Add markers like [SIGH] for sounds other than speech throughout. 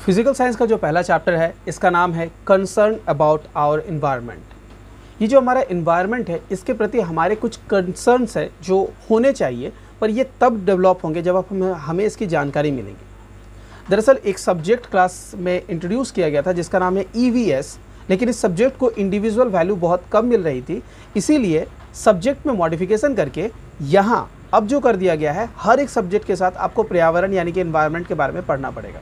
Physical science का जो पहला चैप्टर है, इसका नाम है कंसर्न अबाउट आवर इन्वायरमेंट ये जो हमारा इन्वायरमेंट है, इसके प्रति हमारे कुछ कंसर्न्स है जो होने चाहिए, पर ये तब डेवलप होंगे जब हमें हमें इसकी जानकारी मिलेगी। दरअसल एक सब्जेक्ट क्लास में इंट्रोड्यूस किया गया था, जिसका नाम है ई e लेकिन इस सब्जेक्ट को इंडिविजुअल वैल्यू बहुत कम मिल रही थी, इसीलिए सब्जेक्ट में मॉडिफिकेशन करके यहाँ अब जो कर दिया गया है, हर एक सब्जेक्ट के साथ आपको पर्यावरण, यानी कि इन्वायरमेंट के बारे में पढ़ना पड़ेगा।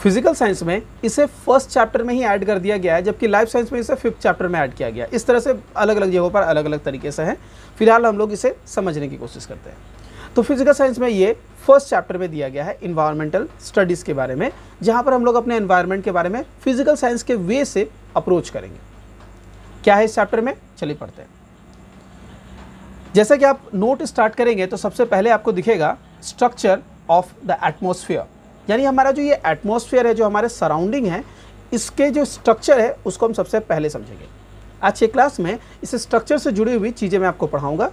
फ़िज़िकल साइंस में इसे फ़र्स्ट चैप्टर में ही ऐड कर दिया गया है, जबकि लाइफ साइंस में इसे फिफ्थ चैप्टर में ऐड किया गया इस तरह से अलग अलग जगहों पर अलग अलग तरीके से है। फ़िलहाल हम लोग इसे समझने की कोशिश करते हैं। तो फ़िज़िकल साइंस में ये फ़र्स्ट चैप्टर में दिया गया है इन्वायरमेंटल स्टडीज़ के बारे में, जहाँ पर हम लोग अपने इन्वायरमेंट के बारे में फ़िज़िकल साइंस के वे से अप्रोच करेंगे। क्या है इस चैप्टर में? चलिए पढ़ते हैं। जैसा कि आप नोट स्टार्ट करेंगे तो सबसे पहले आपको दिखेगा स्ट्रक्चर ऑफ़ द एटमोसफियर यानी हमारा जो ये एटमोसफियर है, जो हमारे सराउंडिंग है, इसके जो स्ट्रक्चर है, उसको हम सबसे पहले समझेंगे। आज के क्लास में इस स्ट्रक्चर से जुड़ी हुई चीज़ें मैं आपको पढ़ाऊँगा।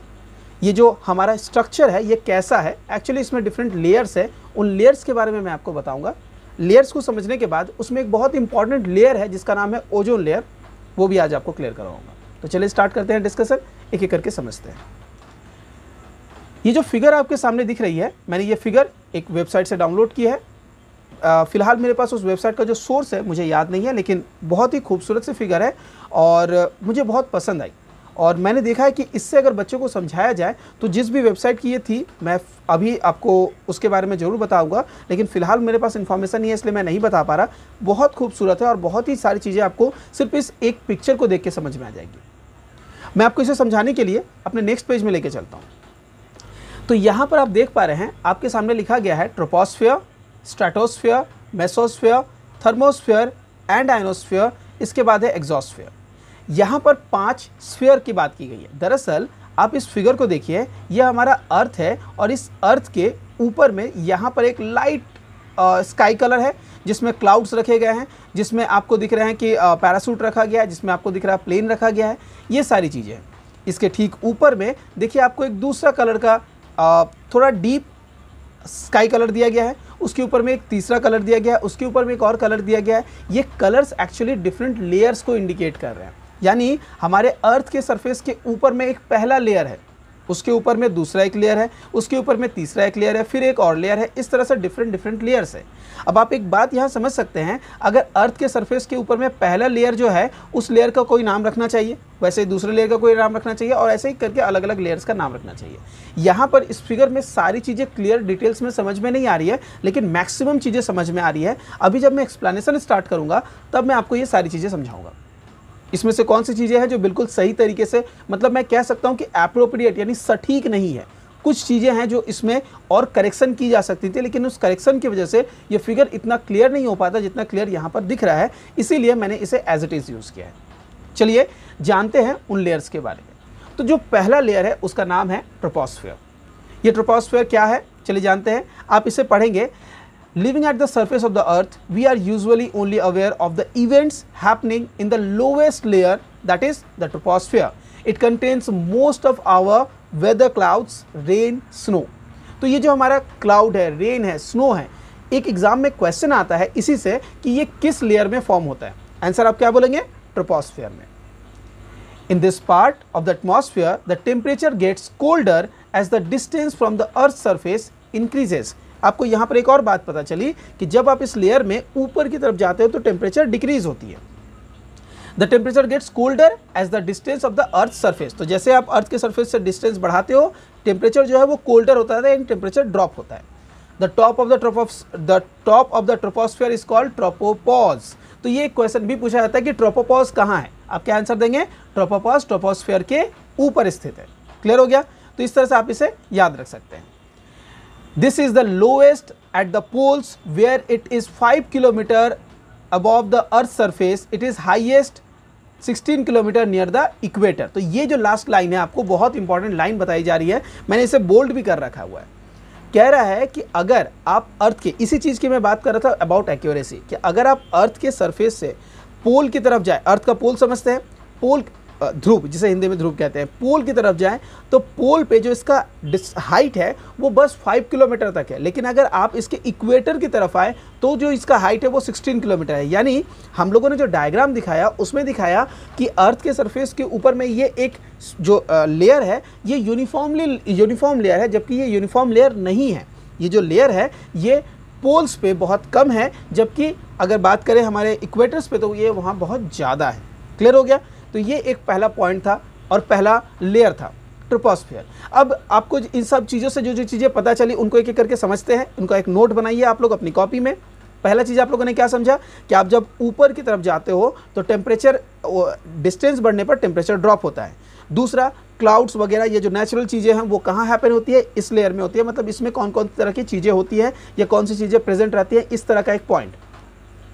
ये जो हमारा स्ट्रक्चर है, ये कैसा है एक्चुअली इसमें डिफरेंट लेयर्स है। उन लेयर्स के बारे में मैं आपको बताऊँगा। लेयर्स को समझने के बाद उसमें एक बहुत इंपॉर्टेंट लेयर है, जिसका नाम है ओजोन लेयर वो भी आज आपको क्लियर करवाऊँगा तो चलिए स्टार्ट करते हैं डिस्कशन एक एक करके समझते हैं। ये जो फिगर आपके सामने दिख रही है, मैंने ये फिगर एक वेबसाइट से डाउनलोड की है। फ़िलहाल मेरे पास उस वेबसाइट का जो सोर्स है, मुझे याद नहीं है, लेकिन बहुत ही खूबसूरत सी फिगर है और मुझे बहुत पसंद आई। और मैंने देखा है कि इससे अगर बच्चों को समझाया जाए तो जिस भी वेबसाइट की ये थी, मैं अभी आपको उसके बारे में ज़रूर बताऊँगा, लेकिन फ़िलहाल मेरे पास इन्फॉर्मेशन नहीं है, इसलिए मैं नहीं बता पा रहा। बहुत खूबसूरत है और बहुत ही सारी चीज़ें आपको सिर्फ़ इस एक पिक्चर को देख के समझ में आ जाएगी। मैं आपको इसे समझाने के लिए अपने नेक्स्ट पेज में लेके चलता हूँ। तो यहाँ पर आप देख पा रहे हैं, आपके सामने लिखा गया है troposphere stratosphere mesosphere thermosphere and ionosphere इसके बाद है एग्जॉस्फियर यहाँ पर पाँच स्फीयर की बात की गई है। दरअसल आप इस फिगर को देखिए यह हमारा अर्थ है और इस अर्थ के ऊपर में यहाँ पर एक लाइट स्काई कलर है जिसमें क्लाउड्स रखे गए हैं जिसमें आपको दिख रहे हैं कि पैरासूट रखा गया है जिसमें आपको दिख रहा है प्लेन रखा गया है। ये सारी चीज़ें हैं। इसके ठीक ऊपर में देखिए आपको एक दूसरा कलर का आ, थोड़ा डीप स्काई कलर दिया गया है। उसके ऊपर में एक तीसरा कलर दिया गया है उसके ऊपर में एक और कलर दिया गया। है ये कलर्स एक्चुअली डिफरेंट लेयर्स को इंडिकेट कर रहे हैं। यानी हमारे अर्थ के सरफेस के ऊपर में एक पहला लेयर है। उसके ऊपर में दूसरा एक लेयर है, उसके ऊपर में तीसरा एक लेयर है, फिर एक और लेयर है, इस तरह से डिफरेंट डिफरेंट लेयर्स है। अब आप एक बात यहाँ समझ सकते हैं, अगर अर्थ के सरफेस के ऊपर में पहला लेयर जो है, उस लेयर का कोई नाम रखना चाहिए, वैसे ही दूसरे लेयर का कोई नाम रखना चाहिए और ऐसे ही करके अलग अलग लेयर्स का नाम रखना चाहिए। यहाँ पर इस फिगर में सारी चीज़ें क्लियर डिटेल्स में समझ में नहीं आ रही है, लेकिन मैक्सिमम चीज़ें समझ में आ रही है। अभी जब मैं एक्सप्लेनेशन स्टार्ट करूँगा, तब मैं आपको ये सारी चीज़ें समझाऊँगा। इसमें से कौन सी चीज़ें हैं जो बिल्कुल सही तरीके से मतलब मैं कह सकता हूँ कि अप्रोप्रिएट यानी सटीक नहीं है। कुछ चीज़ें हैं जो इसमें और करेक्शन की जा सकती थी, लेकिन उस करेक्शन की वजह से ये फिगर इतना क्लियर नहीं हो पाता जितना क्लियर यहाँ पर दिख रहा है। इसीलिए मैंने इसे एज इट इज़ यूज़ किया है। चलिए, जानते हैं उन लेयर्स के बारे में। तो जो पहला लेयर है, उसका नाम है ट्रोपोस्फेयर ये ट्रोपोस्फेयर क्या है? चलिए जानते हैं। आप इसे पढ़ेंगे। Living at the surface of the earth, we are usually only aware of the events happening in the lowest layer that is the troposphere. It contains most of our weather clouds, rain, snow. तो ये जो हमारा cloud है rain है snow है एक exam में question आता है इसी से कि ये किस लेयर में फॉर्म होता है आंसर आप क्या बोलेंगे ट्रोपोस्फियर में In this part of the atmosphere, the temperature gets colder as the distance from the earth's surface increases. आपको यहाँ पर एक और बात पता चली कि जब आप इस लेयर में ऊपर की तरफ़ जाते हो तो टेम्परेचर डिक्रीज होती है। The temperature gets colder as the distance of the earth surface तो जैसे आप अर्थ के सर्फेस से डिस्टेंस बढ़ाते हो टेम्परेचर जो है वो कोल्डर होता है एंड टेम्परेचर ड्रॉप होता है। The top of the tropo the top of the troposphere is called tropopause तो ये क्वेश्चन भी पूछा जाता है कि ट्रोपोपॉज कहाँ है? आप क्या आंसर देंगे ट्रोपोपॉज ट्रोपोस्फियर के ऊपर स्थित है। क्लियर हो गया? तो इस तरह से आप इसे याद रख सकते हैं। This is the lowest at the poles where it is 5 kilometer above the earth surface. It is highest 16 kilometre near the equator तो ये जो लास्ट लाइन है, आपको बहुत इंपॉर्टेंट लाइन बताई जा रही है। मैंने इसे बोल्ड भी कर रखा हुआ है। कह रहा है कि अगर आप अर्थ के, इसी चीज़ की मैं बात कर रहा था अबाउट एक्यूरेसी कि अगर आप अर्थ के सरफेस से पोल की तरफ़ जाए अर्थ का पोल समझते हैं? पोल ध्रुव, जिसे हिंदी में ध्रुव कहते हैं, पोल की तरफ़ जाएँ तो पोल पे जो इसका हाइट है, वो बस फाइव किलोमीटर तक है। लेकिन अगर आप इसके इक्वेटर की तरफ़ आए तो जो इसका हाइट है, वो सिक्सटीन किलोमीटर है। यानी, हम लोगों ने जो डायग्राम दिखाया, उसमें दिखाया कि अर्थ के सरफेस के ऊपर में ये एक जो लेयर है, ये यूनिफॉर्मली यूनिफॉर्म लेयर है, जबकि ये यूनिफॉर्म लेयर नहीं है। ये जो लेयर है, ये पोल्स पे बहुत कम है, जबकि अगर बात करें हमारे इक्वेटर्स पे तो ये वहाँ बहुत ज़्यादा है। क्लियर हो गया? तो ये एक पहला पॉइंट था और पहला लेयर था ट्रोपोस्फियर अब आपको इन सब चीज़ों से जो जो चीज़ें पता चली, उनको एक एक करके समझते हैं। उनका एक नोट बनाइए आप लोग अपनी कॉपी में। पहला चीज़ आप लोगों ने क्या समझा? कि आप जब ऊपर की तरफ़ जाते हो तो टेम्परेचर डिस्टेंस बढ़ने पर टेम्परेचर ड्रॉप होता है। दूसरा क्लाउड्स वगैरह, ये जो नेचुरल चीज़ें हैं, वो कहाँ हैपन होती है? इस लेयर में होती है। मतलब इसमें कौन कौन तरह की चीज़ें होती हैं या कौन सी चीज़ें प्रेजेंट रहती है? इस तरह का एक पॉइंट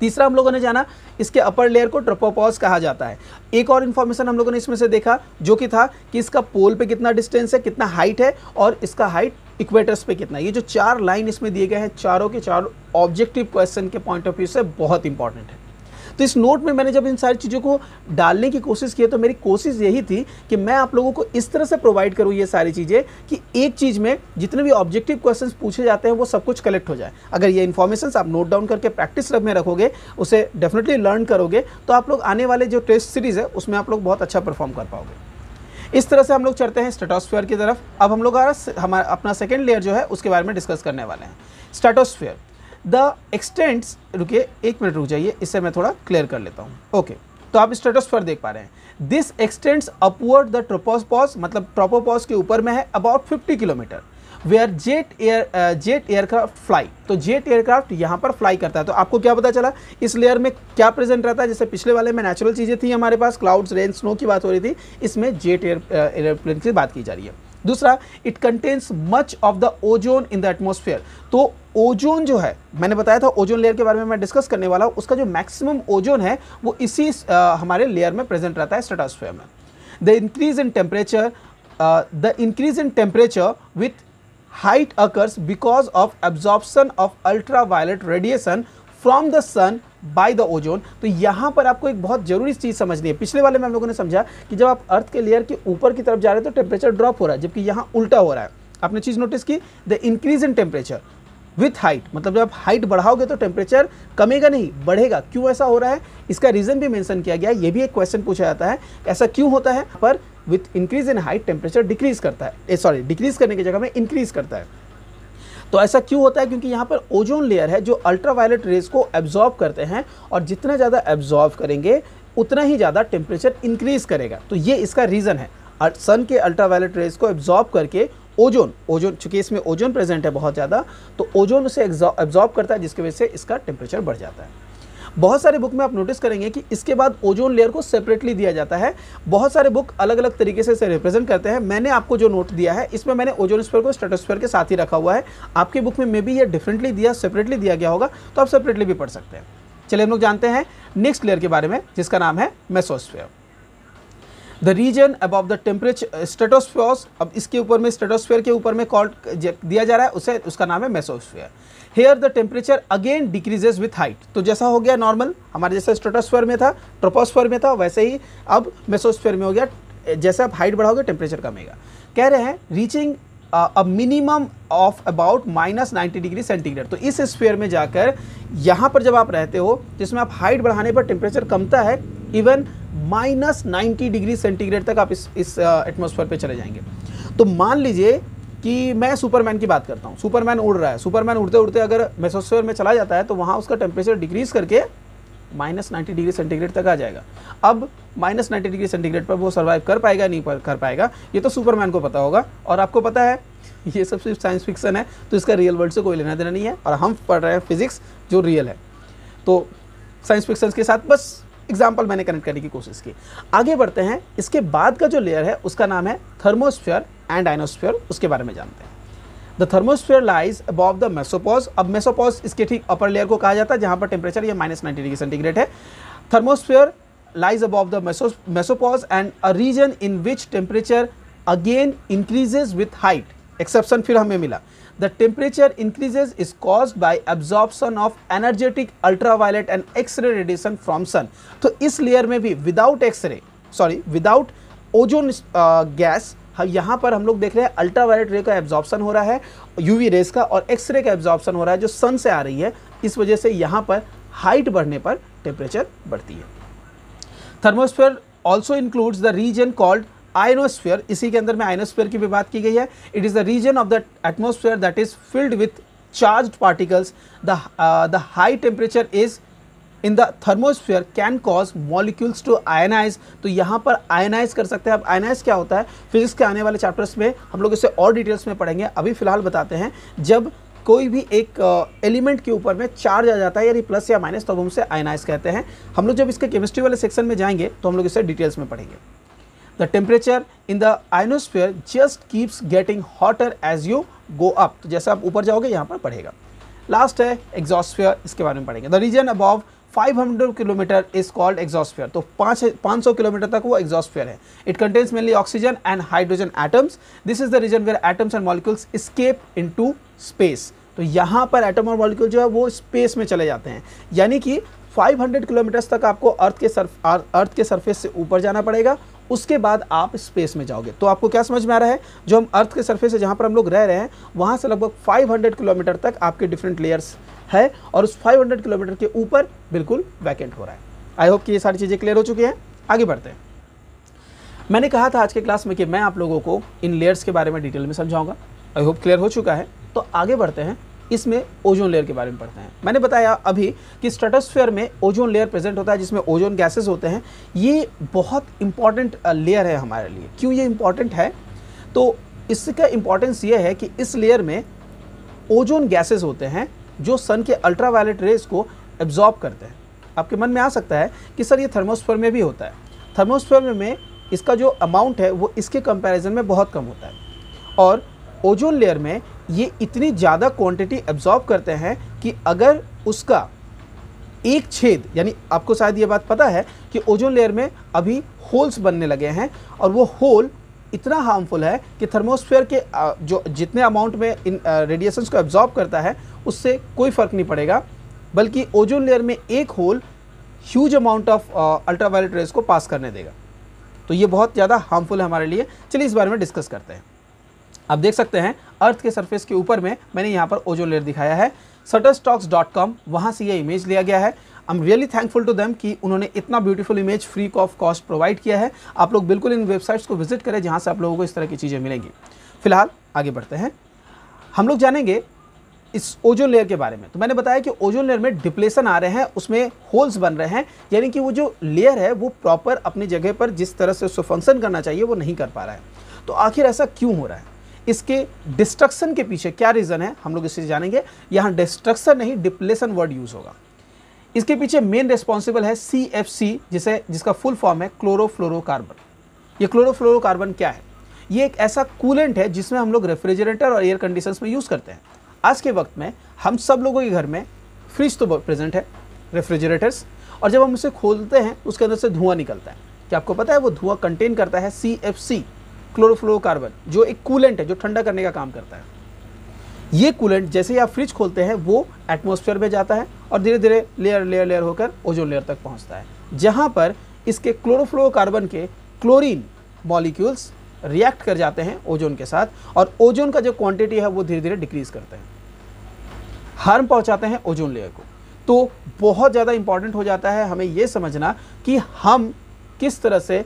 तीसरा हम लोगों ने जाना, इसके अपर लेयर को ट्रोपोपॉज कहा जाता है। एक और इन्फॉर्मेशन हम लोगों ने इसमें से देखा, जो कि था कि इसका पोल पे कितना डिस्टेंस है, कितना हाइट है, और इसका हाइट इक्वेटर्स पे कितना ये जो चार लाइन इसमें दिए गए हैं, चारों के चार ऑब्जेक्टिव क्वेश्चन के पॉइंट ऑफ़ व्यू से बहुत इंपॉर्टेंट है। तो इस नोट में मैंने जब इन सारी चीज़ों को डालने की कोशिश की तो मेरी कोशिश यही थी कि मैं आप लोगों को इस तरह से प्रोवाइड करूँ ये सारी चीज़ें कि एक चीज़ में जितने भी ऑब्जेक्टिव क्वेश्चन पूछे जाते हैं, वो सब कुछ कलेक्ट हो जाए। अगर ये इन्फॉर्मेशन आप नोट डाउन करके प्रैक्टिस में रखोगे, उसे डेफिनेटली लर्न करोगे तो आप लोग आने वाले जो टेस्ट सीरीज़ है, उसमें आप लोग बहुत अच्छा परफॉर्म कर पाओगे। इस तरह से हम लोग चढ़ते हैं स्टेटोस्फेयर की तरफ़। अब हम लोग हमारा अपना सेकेंड लेयर जो है, उसके बारे में डिस्कस करने वाले हैं। स्टेटोस्फेयर द एक्सटेंट्स, रुकिए, एक मिनट रुक जाइए, इससे मैं थोड़ा क्लियर कर लेता हूँ। ओके तो आप स्टेटोस्फेयर देख पा रहे हैं। This extends upward the tropopause मतलब ट्रोपोपॉस के ऊपर में है about 50 kilometre where jet air jet aircraft fly तो जेट एयरक्राफ्ट यहाँ पर फ्लाई करता है। तो आपको क्या पता चला, इस लेयर में क्या प्रेजेंट रहता है? जैसे पिछले वाले में नेचुरल चीज़ें थी हमारे पास क्लाउड्स रेन स्नो की बात हो रही थी, इसमें जेट एयर एयरप्लेन की बात की जा रही है। दूसरा it contains much of the ozone in the atmosphere तो ओजोन जो है मैंने बताया था ओजोन लेयर के बारे में मैं डिस्कस करने वाला हूँ उसका जो मैक्सिमम ओजोन है वो इसी आ, हमारे लेयर में प्रेजेंट रहता है स्टेटोस्फेयर में। The increase in temperature the increase in temperature with height occurs because of absorption of ultra violet radiation from the sun by the ozone तो यहाँ पर आपको एक बहुत ज़रूरी चीज़ समझनी है। पिछले वाले में हम लोगों ने समझा कि जब आप अर्थ के लेयर के ऊपर की तरफ़ जा रहे हैं तो टेम्परेचर ड्रॉप हो रहा है जबकि यहाँ उल्टा हो रहा है। आपने चीज़ नोटिस की? The increase in temperature with height मतलब जब हाइट बढ़ाओगे तो टेम्परेचर कमेगा नहीं, बढ़ेगा। क्यों ऐसा हो रहा है? इसका रीज़न भी मेंशन किया गया ये भी एक क्वेश्चन पूछा जाता है, ऐसा क्यों होता है? पर with increase in height temperature decrease करता है। सॉरी डिक्रीज करने की जगह में इंक्रीज करता है। तो ऐसा क्यों होता है? क्योंकि यहाँ पर ओजोन लेयर है जो अल्ट्रावायलेट रेज को एब्जॉर्ब करते हैं और जितना ज़्यादा एब्जॉर्ब करेंगे, उतना ही ज़्यादा टेम्परेचर इंक्रीज करेगा। तो ये इसका रीज़न है। सन के अल्ट्रावायलेट रेज को एब्जॉर्ब करके ओजोन ओजोन, चूँकि इसमें ओजोन प्रेजेंट है बहुत ज़्यादा तो ओजोन उसे एब्जॉर्ब करता है, जिसकी वजह से इसका टेम्परेचर बढ़ जाता है। बहुत सारे बुक में आप नोटिस करेंगे कि इसके बाद ओजोन लेयर को सेपरेटली दिया जाता है। बहुत सारे बुक अलग अलग तरीके से इसे रिप्रेजेंट करते हैं। मैंने आपको जो नोट दिया है, इसमें मैंने ओजोन स्पेयर को स्टेटोस्फेयर के साथ ही रखा हुआ है। आपके बुक में मे भी ये डिफरेंटली दिया सेपरेटली दिया गया होगा तो आप सेपरेटली भी पढ़ सकते हैं। चलिए हम लोग जानते हैं नेक्स्ट लेयर के बारे में, जिसका नाम है mesosphere the region above the temperature stratospheres अब इसके ऊपर में स्टेटोस्फेयर के ऊपर में कॉल दिया जा रहा है, उसे, उसका नाम है mesosphere here the temperature again decreases with height तो जैसा हो गया नॉर्मल हमारे जैसे स्टेटोस्फेयर में था ट्रोपोस्फेयर में था, वैसे ही अब मेसोस्फेयर में हो गया जैसे आप हाइट बढ़ाओगे टेम्परेचर कमेगा. कह रहे हैं reaching a minimum of about minus ninety degree centigrade तो इस स्फेयर में जाकर, यहाँ पर जब आप रहते हो, जिसमें आप हाइट बढ़ाने पर टेम्परेचर कमता है even minus ninety degree centigrade तक आप इस इस एटमोसफेयर पे चले जाएँगे। तो मान लीजिए कि मैं सुपरमैन की बात करता हूँ। सुपरमैन उड़ रहा है। सुपरमैन उड़ते उड़ते अगर मेसोस्फेयर में चला जाता है तो वहाँ उसका टेम्परेचर डिक्रीज करके माइनस नाइन्टी डिग्री सेंटीग्रेड तक आ जाएगा। अब माइनस नाइन्टी डिग्री सेंटीग्रेड पर वो सर्वाइव कर पाएगा, नहीं कर पाएगा, ये तो सुपरमैन को पता होगा। और आपको पता है, [LAUGHS] ये सब सिर्फ़ साइंस फिक्सन है तो इसका रियल वर्ल्ड से कोई लेना देना नहीं है। और हम पढ़ रहे हैं फिजिक्स जो रियल है। तो साइंस फिक्सन के साथ बस एग्ज़ाम्पल मैंने कनेक्ट करने की कोशिश की। आगे बढ़ते हैं। इसके बाद का जो लेयर है, उसका नाम है थर्मोस्फियर एंड आइनोस्फियर उसके बारे में जानते हैं। The thermosphere lies above the mesopause अब मेसोपॉज इसके ठीक अपर लेयर को कहा जाता है, जहाँ पर टेम्परेचर ये माइनस नाइन्टी डिग्री सेंटीग्रेड है। Thermosphere lies above the mesopause and a region in which temperature again increases with height exception फिर हमें मिला। The temperature increases is caused by absorption of energetic ultraviolet and x-ray radiation from sun. तो इस layer में भी without x ray sorry without ozone gas यहाँ पर हम लोग देख रहे हैं अल्ट्रावायलेट रे का एब्जॉर्प्शन हो रहा है यूवी रेस का और एक्सरे का एब्जॉर्प्शन हो रहा है जो सन से आ रही है। इस वजह से यहाँ पर हाइट बढ़ने पर टेम्परेचर बढ़ती है। Thermosphere also includes the region called ionosphere इसी के अंदर में आयनोस्फेयर की भी बात की गई है। It is the region of the atmosphere that is filled with charge particles the high temperature is in the thermosphere can cause molecules to ionize तो यहाँ पर आयनाइज कर सकते हैं। अब आयनाइज क्या होता है? फिजिक्स के आने वाले चैप्टर्स में हम लोग इसे और डिटेल्स में पढ़ेंगे। अभी फ़िलहाल बताते हैं जब कोई भी एक एलिमेंट uh, के ऊपर में चार्ज आ जाता है यानी प्लस या माइनस तो हम उसे आयनाइज कहते हैं। हम लोग जब इसके केमिस्ट्री वाले सेक्शन में जाएँगे तो हम लोग इसे डिटेल्स में पढ़ेंगे। The temperature in the ionosphere just keeps getting hotter as you go up तो जैसे आप ऊपर जाओगे, यहाँ पर पढ़ेगा लास्ट है एग्जॉस्फेयर इसके बारे में पढ़ेंगे। The region above 500 kilometre is called exosphere तो पाँच पाँच सौ किलोमीटर तक वो एग्जॉस्फेयर है। It contains mainly oxygen and hydrogen atoms this is the region where atoms and molecules escape into space तो यहाँ पर एटम और मॉलिक्यूल जो है, वो स्पेस में चले जाते हैं। यानी कि 500 किलोमीटर्स तक आपको अर्थ के सर्फ अर्थ के सरफेस से ऊपर जाना पड़ेगा। उसके बाद आप स्पेस में जाओगे। तो आपको क्या समझ में आ रहा है? जो हम अर्थ के सर्फेस से जहाँ पर हम लोग रह रहे हैं, वहाँ से लगभग 500 किलोमीटर तक आपके डिफरेंट लेयर्स है और उस 500 किलोमीटर के ऊपर बिल्कुल वैकेंट हो रहा है। आई होप कि ये सारी चीज़ें क्लियर हो चुकी हैं। आगे बढ़ते हैं। मैंने कहा था आज के क्लास में कि मैं आप लोगों को इन लेयर्स के बारे में डिटेल में समझाऊँगा। आई होप क्लियर हो चुका है। तो आगे बढ़ते हैं। इसमें ओजोन लेयर के बारे में पढ़ते हैं। मैंने बताया अभी कि स्ट्रेटोस्फेयर में ओजोन लेयर प्रेजेंट होता है, जिसमें ओजोन गैसेस होते हैं। ये बहुत इंपॉर्टेंट लेयर है हमारे लिए। क्यों ये इंपॉर्टेंट है? तो इसका इंपॉर्टेंस ये है कि इस लेयर में ओजोन गैसेज होते हैं, जो सन के अल्ट्रावायलेट रेज को एब्जॉर्ब करते हैं। आपके मन में आ सकता है कि सर ये थर्मोस्फेयर में भी होता है। थर्मोस्फेयर में इसका जो अमाउंट है, वो इसके कंपैरिजन में बहुत कम होता है। और ओजोन लेयर में ये इतनी ज़्यादा क्वांटिटी एब्जॉर्ब करते हैं कि अगर उसका एक छेद, यानी आपको शायद ये बात पता है कि ओजोन लेयर में अभी होल्स बनने लगे हैं और वो होल इतना हार्मफुल है कि थर्मोस्फेयर के जो जितने अमाउंट में इन रेडिएशंस को एब्जॉर्ब करता है, उससे कोई फ़र्क नहीं पड़ेगा। बल्कि ओजोन लेयर में एक hole huge amount of ultraviolet rays को पास करने देगा। तो ये बहुत ज़्यादा हार्मफुल है हमारे लिए। चलिए इस बारे में डिस्कस करते हैं। आप देख सकते हैं अर्थ के सरफेस के ऊपर में मैंने यहाँ पर ओजोन लेयर दिखाया है। सटरस्टॉक्स डॉट कॉम वहाँ से ये इमेज लिया गया है। I am really thankful to them कि उन्होंने इतना beautiful image free of cost provide किया है। आप लोग बिल्कुल इन वेबसाइट्स को विज़िट करें जहाँ से आप लोगों को इस तरह की चीज़ें मिलेंगी। फ़िलहाल आगे बढ़ते हैं। हम लोग जानेंगे इस ओजोन लेयर के बारे में। तो मैंने बताया कि ओजोन लेयर में डिप्लेशन आ रहे हैं, उसमें होल्स बन रहे हैं, यानी कि वो जो लेयर है, वो प्रॉपर अपनी जगह पर जिस तरह से उसको फ़ंक्शन करना चाहिए, वो नहीं कर पा रहा है। तो आखिर ऐसा क्यों हो रहा है? इसके डिस्ट्रक्शन के पीछे क्या रीज़न है? हम लोग इसे जानेंगे। यहाँ डिस्ट्रक्शन नहीं डिप्लेशन वर्ड यूज़ होगा। इसके पीछे मेन रिस्पॉन्सिबल है सी एफ़ सी जिसे, जिसका फुल फॉर्म है क्लोरोफ्लोरोकार्बन ये क्लोरोफ्लोरोकार्बन क्या है? ये एक ऐसा कूलेंट है जिसमें हम लोग रेफ्रिजरेटर और एयर कंडीशंस में यूज़ करते हैं। आज के वक्त में हम सब लोगों के घर में फ्रिज तो प्रेजेंट है रेफ्रिजरेटर्स और जब हम उसे खोलते हैं, उसके अंदर से धुआँ निकलता है। क्या आपको पता है? वो धुआँ कंटेन करता है सी एफ़ सी क्लोरोफ्लोरोकार्बन जो एक कूलेंट है, जो ठंडा करने का काम करता है। ये कूलेंट जैसे ही आप फ्रिज खोलते हैं, वो एटमोसफेयर में जाता है और धीरे धीरे लेयर लेयर लेयर होकर ओजोन लेयर तक पहुँचता है। जहाँ पर इसके क्लोरोफ्लोरोकार्बन के क्लोरीन मॉलिक्यूल्स रिएक्ट कर जाते हैं ओजोन के साथ और ओजोन का जो क्वांटिटी है, वो धीरे धीरे डिक्रीज करते हैं। हार्म पहुंचाते हैं ओजोन लेयर को। तो बहुत ज़्यादा इंपॉर्टेंट हो जाता है हमें यह समझना कि हम किस तरह से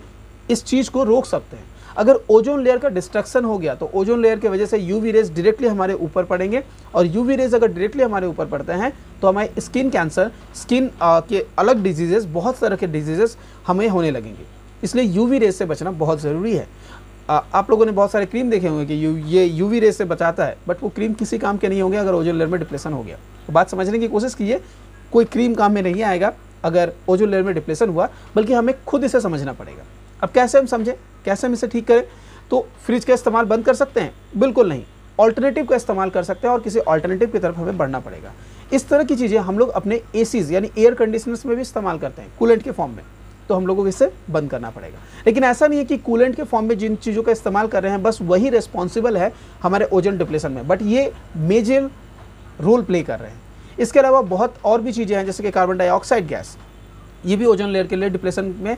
इस चीज़ को रोक सकते हैं। अगर ओजोन लेयर का डिस्ट्रक्शन हो गया तो ओजोन लेयर की वजह से यूवी रेज डायरेक्टली हमारे ऊपर पड़ेंगे। और यूवी रेज अगर डायरेक्टली हमारे ऊपर पड़ते हैं तो हमारे स्किन कैंसर, स्किन के अलग डिजीजेस, बहुत तरह के डिजीजेस हमें होने लगेंगे। इसलिए यूवी रेज से बचना बहुत ज़रूरी है। आप लोगों ने बहुत सारे क्रीम देखे होंगे कि यू, ये यूवी रेज से बचाता है, बट वो क्रीम किसी काम के नहीं होंगे अगर ओजोन लेयर में डिप्रेशन हो गया। तो बात समझने की कोशिश कीजिए, कोई क्रीम काम में नहीं आएगा अगर ओजोन लेयर में डिप्रेशन हुआ, बल्कि हमें खुद इसे समझना पड़ेगा। अब कैसे हम समझें? कैसे हम इसे ठीक करें? तो फ्रिज का इस्तेमाल बंद कर सकते हैं? बिल्कुल नहीं। ऑल्टरनेटिव का इस्तेमाल कर सकते हैं और किसी ऑल्टरनेटिव की तरफ़ हमें बढ़ना पड़ेगा। इस तरह की चीज़ें हम लोग अपने ए यानी एयर कंडीशनर्स में भी इस्तेमाल करते हैं कूलेंट के फॉर्म में। तो हम लोगों को इसे बंद करना पड़ेगा। लेकिन ऐसा नहीं है कि कूलेंट के फॉर्म में जिन चीज़ों का इस्तेमाल कर रहे हैं, बस वही रिस्पॉन्सिबल है हमारे ओजन डिप्लेशन में। बट ये मेजर रोल प्ले कर रहे हैं। इसके अलावा बहुत और भी चीज़ें हैं, जैसे कि कार्बन डाइऑक्साइड गैस ये भी ओजन लेयर के लिए डिप्रेशन में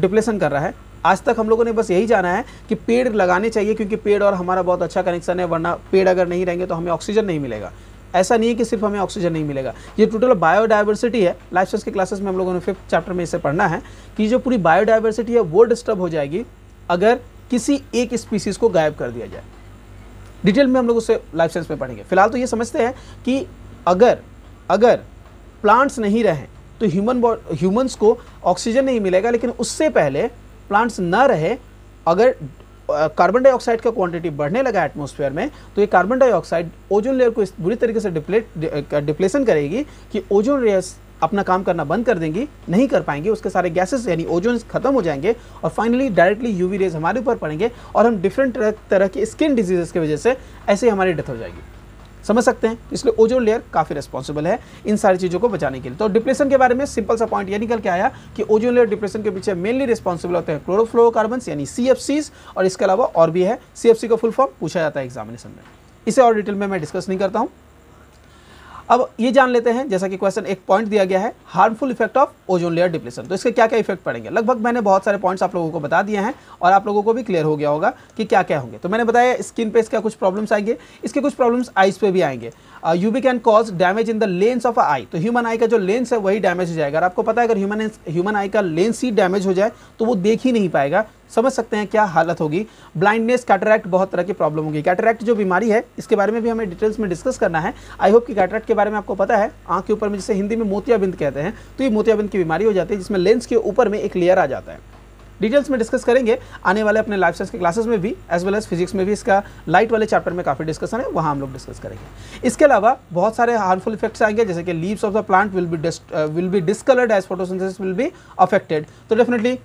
डिप्रेशन कर रहा है। आज तक हम लोगों ने बस यही जाना है कि पेड़ लगाने चाहिए, क्योंकि पेड़ और हमारा बहुत अच्छा कनेक्शन है, वरना पेड़ अगर नहीं रहेंगे तो हमें ऑक्सीजन नहीं मिलेगा। ऐसा नहीं है कि सिर्फ़ हमें ऑक्सीजन नहीं मिलेगा। ये टोटल बायोडाइवर्सिटी है। लाइफ साइंस के क्लासेस में हम लोगों ने फिफ्थ चैप्टर में इसे पढ़ना है कि जो पूरी बायोडाइवर्सिटी है, वो डिस्टर्ब हो जाएगी अगर किसी एक स्पीसीज को गायब कर दिया जाए। डिटेल में हम लोग उसे लाइफ साइंस में पढ़ेंगे। फ़िलहाल तो ये समझते हैं कि अगर अगर प्लांट्स नहीं रहें तो ह्यूमन ह्यूमंस को ऑक्सीजन नहीं मिलेगा, लेकिन उससे पहले प्लांट्स न रहे, अगर कार्बन डाइऑक्साइड का क्वांटिटी बढ़ने लगा एटमॉस्फेयर में तो ये कार्बन डाइऑक्साइड ओजोन लेयर को इस बुरी तरीके से डिप्लेट डिप्लेशन करेगी कि ओजोन लेयर्स अपना काम करना बंद कर देंगी, नहीं कर पाएँगे, उसके सारे गैसेस यानी ओजोन खत्म हो जाएँगे और फाइनली डायरेक्टली यूवी रेज हमारे ऊपर पड़ेंगे और हम डिफरेंट तरह की स्किन डिजीजेस की वजह से ऐसे हमारी डेथ हो जाएगी। समझ सकते हैं। इसलिए ओजोन लेयर काफ़ी रिस्पॉन्सिबल है इन सारी चीज़ों को बचाने के लिए। तो डिप्रेशन के बारे में सिंपल सा पॉइंट यह निकल के आया कि ओजोन लेयर डिप्रेशन के पीछे मेनली रिस्पॉन्सिबल होते हैं क्लोरोफ्लोरोकार्बन यानी सी और इसके अलावा और भी है। सीएफसी का फुल फॉर्म पूछा जाता है एग्जामिनेशन में। इसे और डिटेल में मैं डिस्कस नहीं करता हूँ। अब ये जान लेते हैं, जैसा कि क्वेश्चन एक पॉइंट दिया गया है harmful effect of ozone layer depression तो इसके क्या क्या इफ़ेक्ट पड़ेंगे? लगभग मैंने बहुत सारे पॉइंट्स आप लोगों को बता दिए हैं और आप लोगों को भी क्लियर हो गया होगा कि क्या क्या होंगे। तो मैंने बताया स्किन पे इसका कुछ प्रॉब्लम्स आएँगे, इसके कुछ प्रॉब्लम्स आइज़ पे भी आएँगे। You UV can cause damage in the lens of eye तो ह्यूमन आई का जो लेंस है, वही डैमेज हो जाएगा। अगर आपको पता है, अगर ह्यूमन ह्यूमन आई का लेंस ही डैमेज हो जाए तो वो देख ही नहीं पाएगा समझ सकते हैं क्या हालत होगी। ब्लाइंडनेस कैटरैक्ट बहुत तरह की प्रॉब्लम होगी। कैटरैक्ट जो बीमारी है, इसके बारे में भी हमें डिटेल्स में डिस्कस करना है। आई होप कि कैटरैक्ट के बारे में आपको पता है। आँख के ऊपर में जिसे हिंदी में मोतियाबिंद कहते हैं तो ये मोतियाबिंद की बीमारी हो जाती है, जिसमें लेंस के ऊपर में एक लेयर आ जाता है। डिटेल्स में डिस्कस करेंगे। आने वाले अपने लाइफ साइंस के क्लासेस में भी एज वेल एज फिजिक्स में भी इसका लाइट वाले चैप्टर में काफ़ी डिस्कशन है, वहाँ हम लोग डिस्कस करेंगे। इसके अलावा बहुत सारे हार्मफुल इफेक्ट्स आएँगे, जैसे कि leaves of the plant will be will be discoloured as photosynthesis will be affected तो डेफिनेटली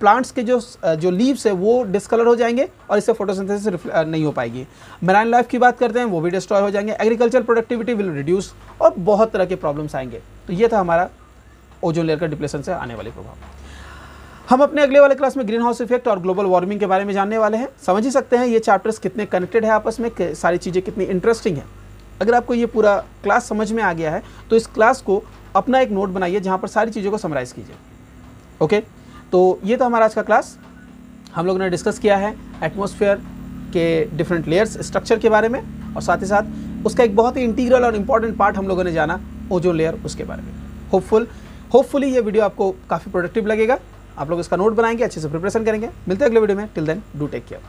प्लांट्स के जो जो लीव्स है, वो डिस्कलर हो जाएँगे और इससे फोटोसिंथेसिस नहीं हो पाएगी। मेराइन लाइफ की बात करते हैं, वो भी डिस्ट्रॉय हो जाएँगे। एग्रीकल्चर प्रोडक्टिविटी विल रिड्यूस और बहुत तरह के प्रॉब्लम्स आएँगे। तो ये था हमारा ओजोन लेयर का डिप्रेशन से आने वाले प्रभाव। हम अपने अगले वाले क्लास में ग्रीन हाउस इफ़ेक्ट और ग्लोबल वार्मिंग के बारे में जानने वाले हैं। समझ ही सकते हैं ये चैप्टर्स कितने कनेक्टेड है आपस में सारी चीज़ें कितनी इंटरेस्टिंग है। अगर आपको ये पूरा क्लास समझ में आ गया है तो इस क्लास को अपना एक नोट बनाइए जहाँ पर सारी चीज़ों को समराइज़ कीजिए। ओके तो ये तो हमारा आज का क्लास हम लोगों ने डिस्कस किया है एटमोसफियर के डिफरेंट लेयर्स स्ट्रक्चर के बारे में, और साथ ही साथ उसका एक बहुत ही इंटीग्रल और इंपॉर्टेंट पार्ट हम लोगों ने जाना ओजोन लेयर उसके बारे में। होपफुल होपफुली ये वीडियो आपको काफ़ी प्रोडक्टिव लगेगा। आप लोग इसका नोट बनाएँगे, अच्छे से प्रिपरेशन करेंगे। मिलते हैं अगले वीडियो में। Till then do take care